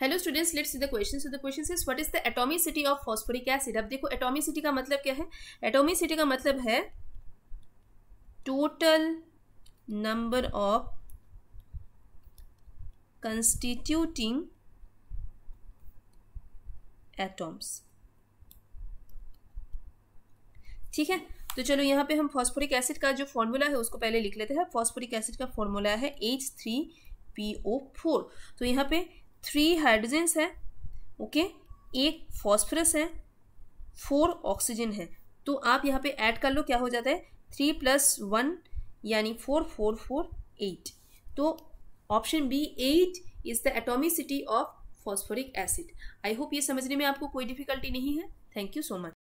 Hello students let's the question so the question is what is the atomicity of phosphoric acid अब देखो atomicity का मतलब क्या है? एटॉमिसिटी का मतलब है total number of constituting atoms ठीक है? तो चलो यहाँ पे हम फॉस्फोरिक एसिड का जो फॉर्मूला है, उसको पहले लिख लेते हैं। फॉस्फोरिक एसिड का फॉर्मूला है H three P O four तो यहाँ पे थ्री हाइड्रोजेंस है, ओके? एक फॉस्फरस है, फोर ऑक्सीजन है। तो आप यहाँ पे ऐड कर लो, क्या हो जाता है? थ्री प्लस वन, यानी फोर फोर फोर, एट। तो option B, eight is the atomicity of phosphoric acid. I hope ये समझने में आपको कोई डिफिकल्टी नहीं है। Thank you so much.